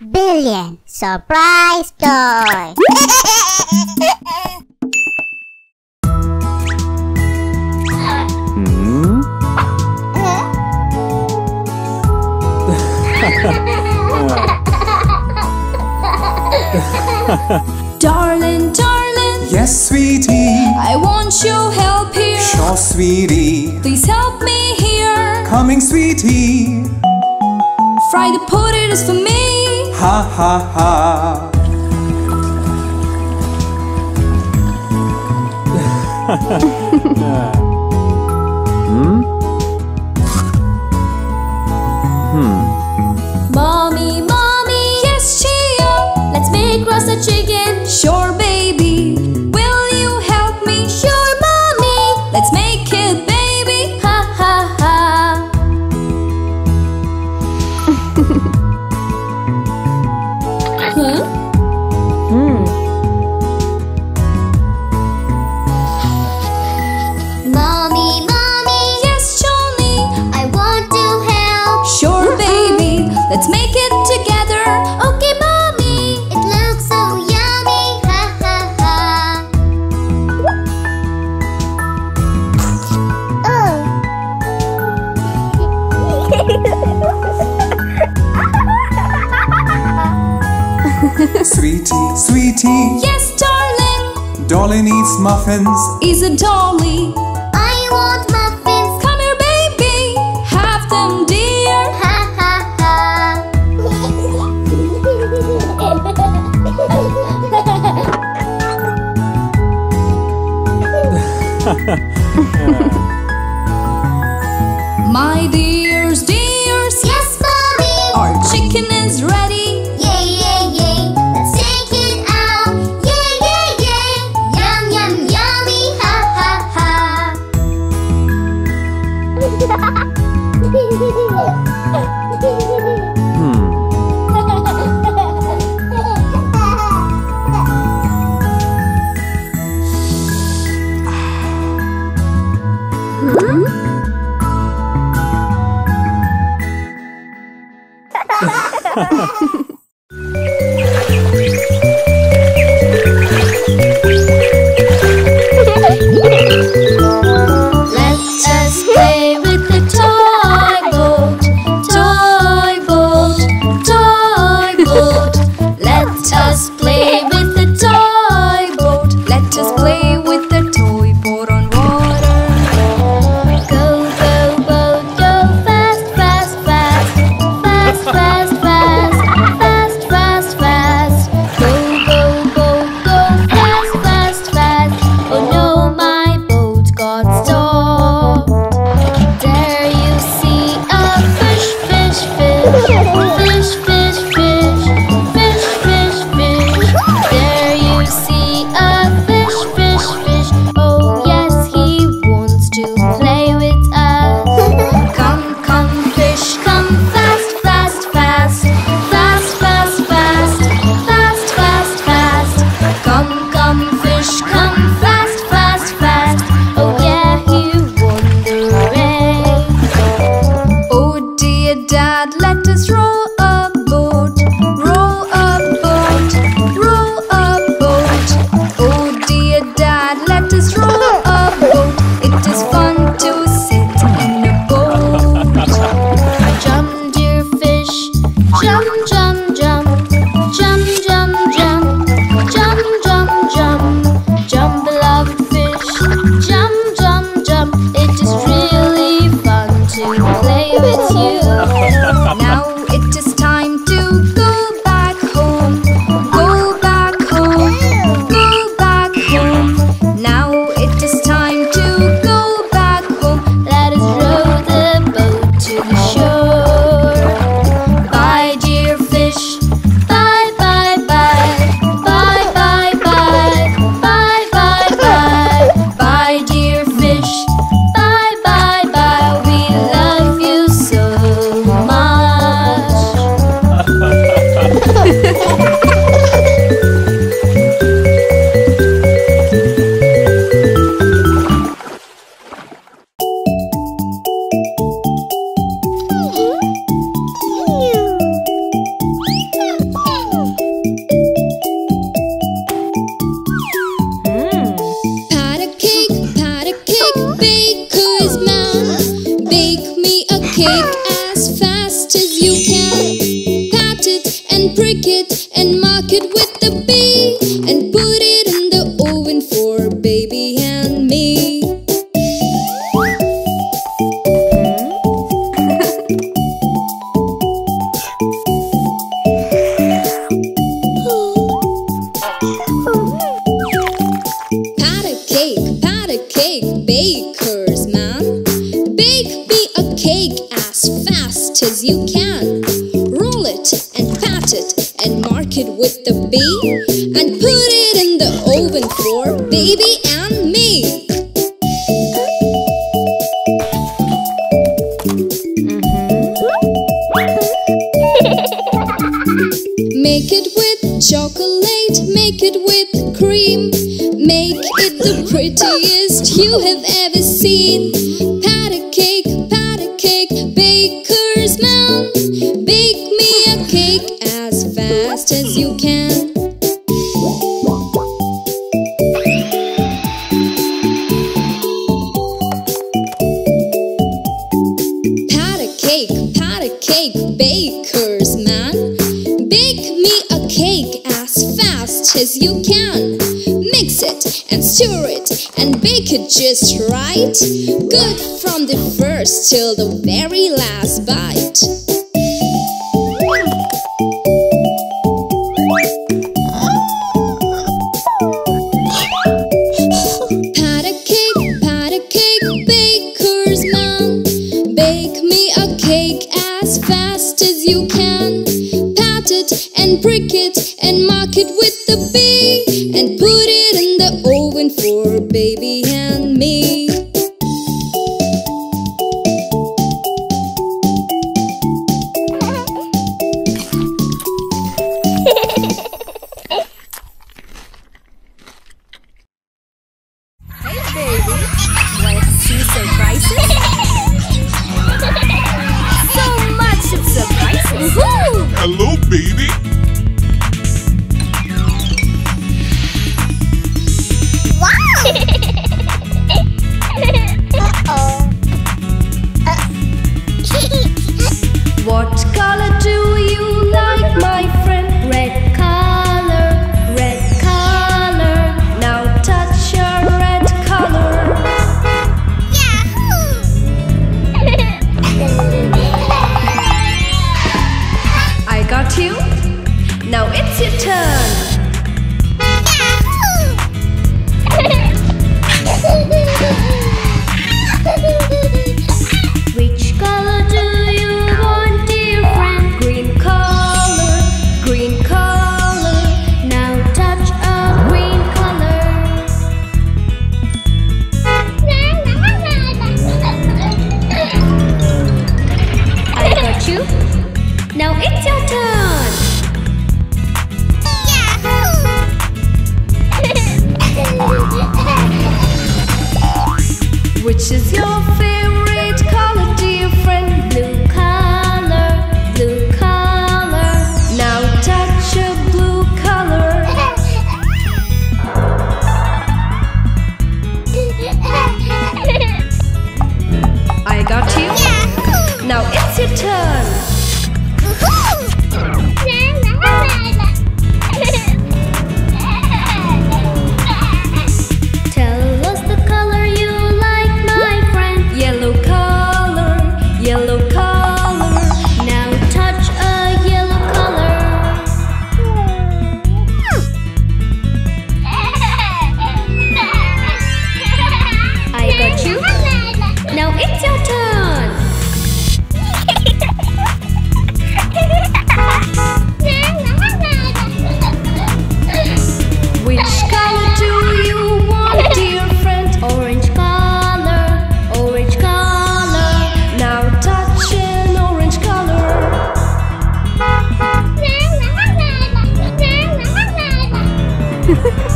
billion surprise toy. darling, darling. Yes, sweetie. I want your help here. Sure, sweetie. Please help me here. Coming, sweetie. Fry the potatoes for me. Ha ha ha. hmm? 哈 哈 Huh? chocolate, make it with cream. Make it the prettiest you have ever seen. as you can. Mix it and stir it and bake it just right. Good from the first till the very last bite. It's your turn.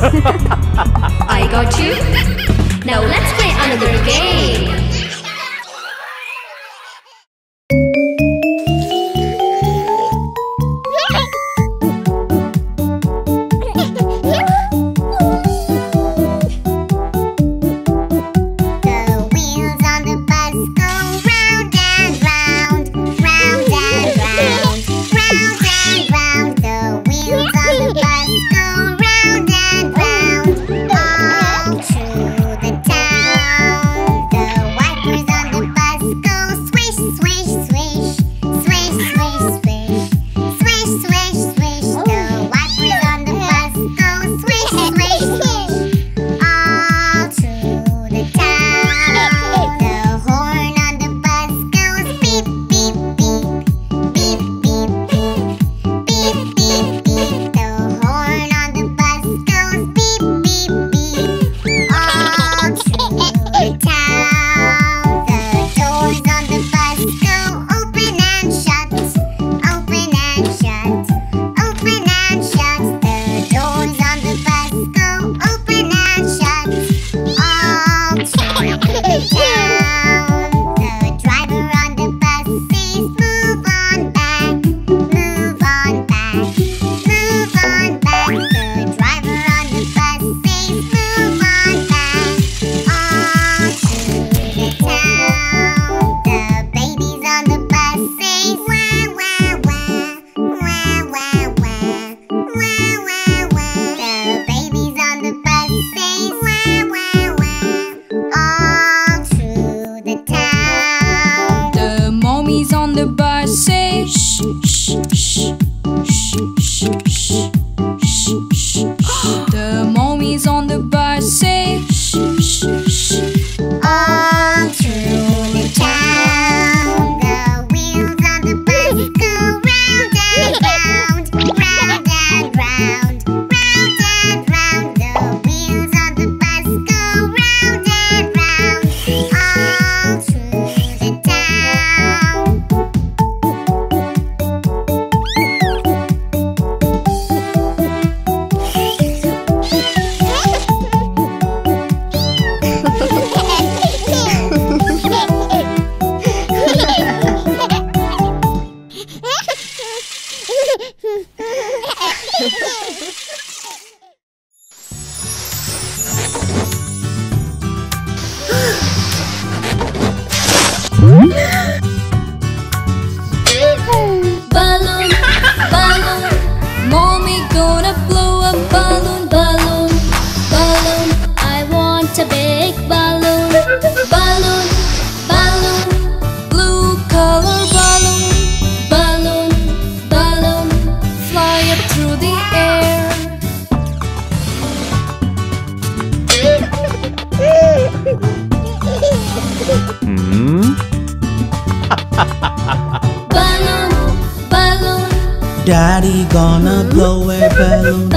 I got you. Now let's play another game.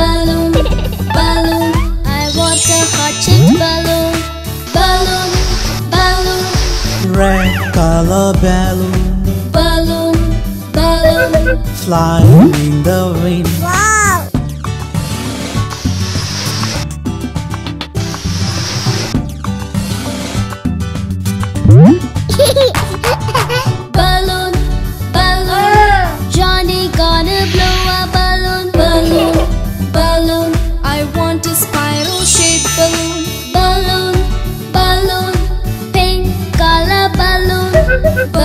balloon, balloon. I want a heart-shaped balloon, balloon, balloon. Red color balloon, balloon, balloon. Flying in the wind. Bye.